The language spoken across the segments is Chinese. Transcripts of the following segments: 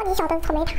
超级小的草莓塔。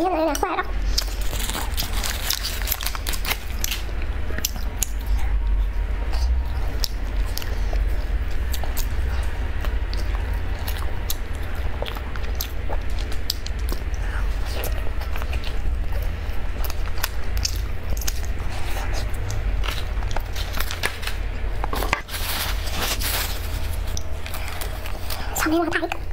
天的，有点坏了。草莓老大一个。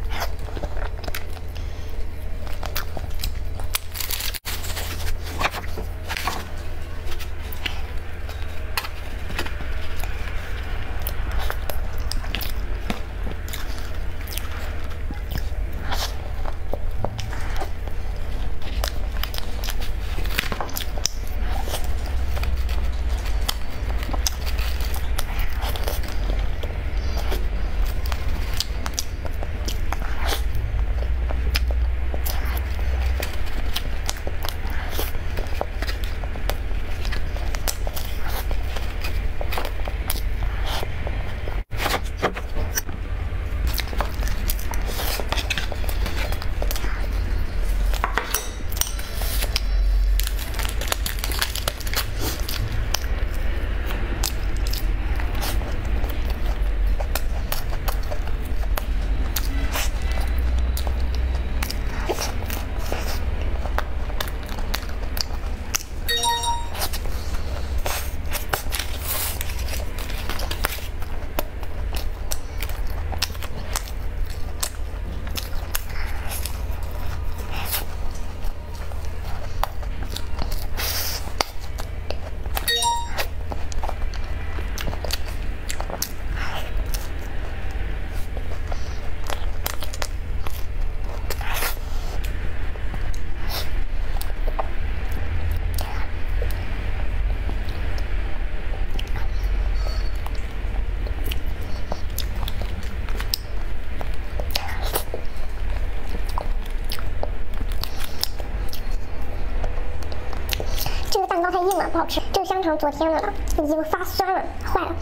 太硬了，不好吃。这个香肠昨天的了，已经发酸了，坏了。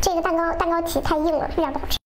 这个蛋糕蛋糕体太硬了，一点不好吃。